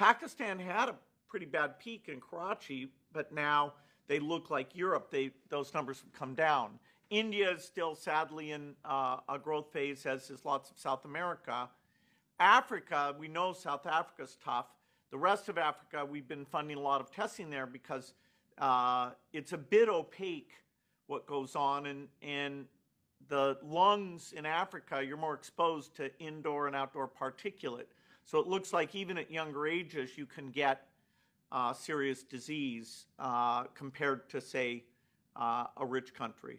Pakistan had a pretty bad peak in Karachi, but now they look like Europe. They, those numbers have come down. India is still sadly in uh, a growth phase, as is lots of South America. Africa, we know South Africa's tough. The rest of Africa, we've been funding a lot of testing there because uh, it's a bit opaque what goes on, and, and the lungs in Africa, you're more exposed to indoor and outdoor particulate. So it looks like even at younger ages, you can get uh, serious disease uh, compared to, say, uh, a rich country.